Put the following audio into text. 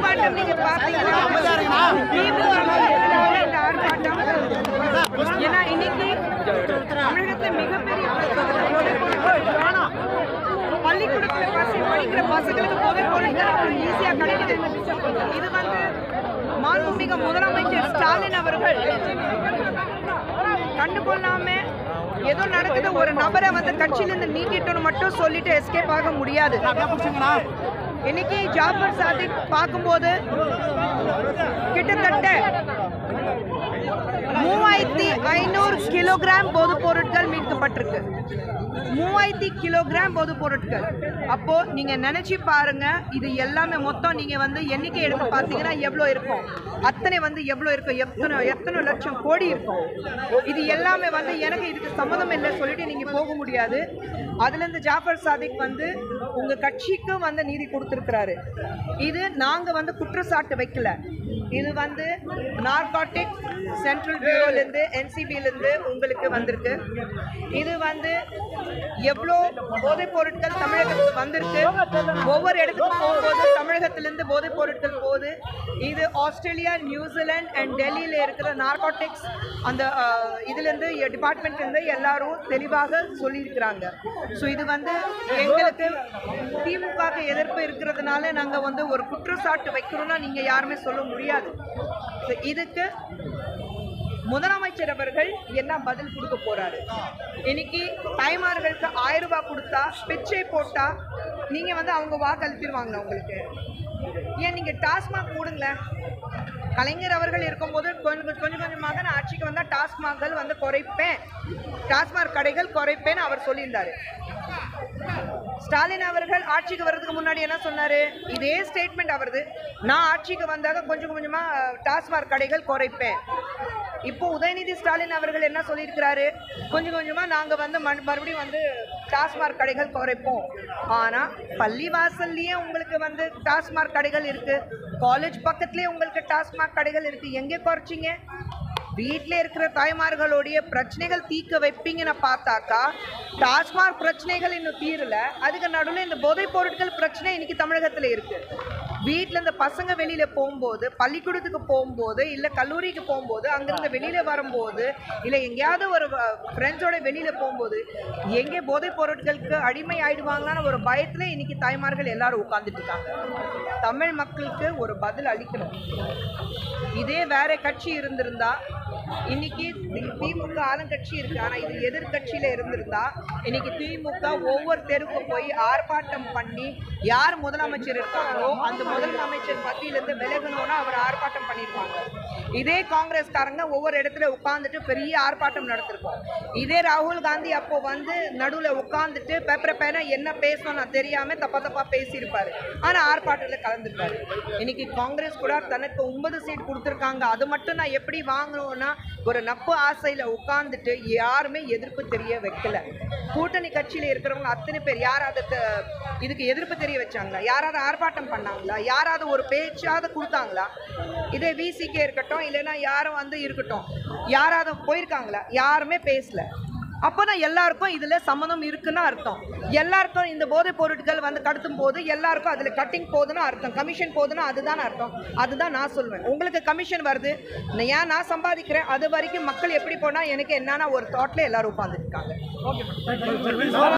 இருக்கிறேன் ஏன்னா இன்னைக்கு தமிழகத்தில் மிகப்பெரிய பள்ளிக்கூடத்தில் பசங்க படிக்கிற பசங்களுக்கு போக ஈஸியாக கிடைக்குது இது வந்து மாண்புமிகு முதலமைச்சர் ஸ்டாலின் அவர்கள் கண்டுகொள்ளாம ஏதோ நடக்குது ஒரு நபரை வந்து கட்சியிலிருந்து நீக்கிட்டோன்னு மட்டும் சொல்லிட்டு எஸ்கேப் ஆக முடியாது. இன்னைக்கு ஜாஃபர் சாதிக் பார்க்கும்போது கிட்டத்தட்ட மூவாயிரத்தி ஐநூறு கிலோகிராம் போதைப் பொருட்கள் மீட்கப்பட்டிருக்கு. மூவாயிரத்தி கிலோகிராம் போதைப் பொருட்கள் அப்போ நீங்க நினைச்சு பாருங்க இது எல்லாமே மொத்தம் நீங்க வந்து எண்ணிக்கை எடுத்து பார்த்தீங்கன்னா எவ்வளோ இருக்கும்? அத்தனை வந்து எவ்வளோ இருக்கும்? எத்தனை எத்தனை லட்சம் கோடி இருக்கும்? இது எல்லாமே வந்து எனக்கு இதுக்கு சம்மதம் இல்லை சொல்லிட்டு நீங்க போக முடியாது. அதுல இருந்து ஜாஃபர் சாதிக் வந்து உங்க கட்சிக்கும் வந்து நீதி கொடுத்துருக்கிறாரு. இது நாங்க வந்து குற்றச்சாட்டு வைக்கல. இது வந்து நார்காட்டிக் சென்ட்ரல் பியூரோலேருந்து என்சிபிலேருந்து உங்களுக்கு வந்திருக்கு. இது வந்து எவ்வளோ போதைப் பொருட்கள் தமிழகத்துக்கு வந்திருக்கு. ஒவ்வொரு இடத்துக்கும் போகும்போது தமிழகத்திலேருந்து போதைப் பொருட்கள் போகுது. இது ஆஸ்திரேலியா நியூசிலாந்து அண்ட் டெல்லியில் இருக்கிற நார்காட்டிக்ஸ் அந்த இதுலேருந்து டிபார்ட்மெண்ட்லேருந்து எல்லாரும் தெளிவாக சொல்லியிருக்கிறாங்க. ஸோ இது வந்து எங்களுக்கு திமுக எதிர்ப்பு இருக்கிறதுனால நாங்கள் வந்து ஒரு குற்றச்சாட்டு வைக்கிறோம்னா நீங்கள் யாருமே சொல்ல முடியாது. இதுக்கு முதலமைச்சர் அவர்கள் என்ன பதில் கொடுக்க போறாரு? இன்னைக்கு தாய்மார்களுக்கு ஆயிரம் ரூபாய் கொடுத்தா பிச்சை போட்டா நீங்க வந்து அவங்க வாக்களிப்பிடுவாங்களா உங்களுக்கு. ஏன் நீங்க டாஸ்மாக் கூடுங்களேன் கலைஞர் அவர்கள் இருக்கும்போது கொஞ்சம் கொஞ்சம் கொஞ்சமாக நான் ஆட்சிக்கு வந்தால் டாஸ்மாக்கள் வந்து குறைப்பேன். டாஸ்மாக் கடைகள் குறைப்பேன்னு அவர் சொல்லியிருந்தாரு. ஸ்டாலின் அவர்கள் ஆட்சிக்கு வர்றதுக்கு முன்னாடி என்ன சொன்னார்? இதே ஸ்டேட்மெண்ட் அவரது. நான் ஆட்சிக்கு வந்தாக கொஞ்சம் கொஞ்சமாக டாஸ்மாக் கடைகள் குறைப்பேன். இப்போ உதயநிதி ஸ்டாலின் அவர்கள் என்ன சொல்லியிருக்கிறாரு? கொஞ்சம் கொஞ்சமாக நாங்கள் வந்து மண் மறுபடியும் வந்து டாஸ்மாக் கடைகள் குறைப்போம். ஆனால் பள்ளி வாசல்லையே உங்களுக்கு வந்து டாஸ்மாக் கடைகள் இருக்குது காலேஜ் பக்கத்துலேயே உங்களுக்கு டாஸ்மாக் கடைகள் இருக்குது எங்கே குறைச்சிங்க? வீட்டில் இருக்கிற தாய்மார்களுடைய பிரச்சனைகள் தீர்க்க வைப்பீங்கன்னு பார்த்தாக்கா. டாஸ்மாக் பிரச்சனைகள் இன்னும் தீரல. அதுக்கு நடுவில் இந்த போதைப் பொருட்கள் பிரச்சனை இன்னைக்கு தமிழகத்தில் இருக்கு. வீட்டில் இந்த பசங்க வெளியில் போகும்போது பள்ளிக்கூடத்துக்கு போகும்போது இல்லை கல்லூரிக்கு போகும்போது அங்கேருந்து வெளியில் வரும்போது இல்லை எங்கேயாவது ஒரு ஃப்ரெண்ட்ஸோட வெளியில் போகும்போது எங்கே போதைப் பொருட்களுக்கு அடிமை ஆயிடுவாங்களான்னு ஒரு பயத்தில் இன்னைக்கு தாய்மார்கள் எல்லாரும் உட்காந்துட்டு இருக்காங்க. தமிழ் மக்களுக்கு ஒரு பதில் அளிக்கணும். இதே வேற கட்சி இருந்திருந்தா இன்னைக்கு தி- திமுக ஆளுங்கட்சி இருக்கு. ஆனா இது எதிர்கட்சியில இருந்திருந்தா இன்னைக்கு திமுக ஒவ்வொரு தெருக்கும் போய் ஆர்ப்பாட்டம் பண்ணி யார் முதலமைச்சர் இருக்காங்களோ அந்த முதலமைச்சர் பத்தியிலிருந்து விலகணும்னா அவர் ஆர்ப்பாட்டம் பண்ணியிருப்பாங்க இதே காங்கிரஸ்காரங்க ஒவ்வொரு இடத்துல உட்கார்ந்துட்டு பெரிய ஆர்ப்பாட்டம் நடத்திருக்கோம். இதே ராகுல் காந்தி அப்போ வந்து நடுவில் உட்கார்ந்துட்டு பேப்பரை பேனா என்ன பேசணும் நான் தெரியாம தப்பா தப்பா பேசியிருப்பாரு. ஆனா ஆர்ப்பாட்டத்தில் கலந்துருப்பாரு இன்னைக்கு காங்கிரஸ் கூட தனக்கு ஒன்பது சீட் கொடுத்துருக்காங்க. அது மட்டும் நான் எப்படி வாங்கணும்னா ஒரு நப்பு ஆசையில் உட்கார்ந்துட்டு யாருமே எதிர்ப்பு தெரிய வைக்கல. கூட்டணி கட்சியில் இருக்கிறவங்க அத்தனை பேர் யாராவது இதுக்கு எதிர்ப்பு தெரிய வச்சாங்களா? யாராவது ஆர்ப்பாட்டம் பண்ணாங்களா? யாராவது ஒரு பேச்சாவது கொடுத்தாங்களா? இதே விசிக்கே இருக்கட்டும் இல்லைன்னா யாரும் வந்து இருக்கட்டும். யாராவது போயிருக்காங்களா? யாருமே பேசல. அப்போனா எல்லாருக்கும் இதில் சம்மந்தம் இருக்குன்னு அர்த்தம். எல்லாருக்கும் இந்த போதைப் பொருட்கள் வந்து கடத்தும் போது எல்லாருக்கும் அதில் கட்டிங் போகுதுன்னு அர்த்தம். கமிஷன் போகுதுன்னா அதுதான் அர்த்தம். அதுதான் நான் சொல்லுவேன் உங்களுக்கு கமிஷன் வருது. ஏன் நான் சம்பாதிக்கிறேன்? அது வரைக்கும் மக்கள் எப்படி போனால் எனக்கு என்னன்னா ஒரு தாட்ல எல்லாரும் உட்காந்துருக்காங்க ஓகே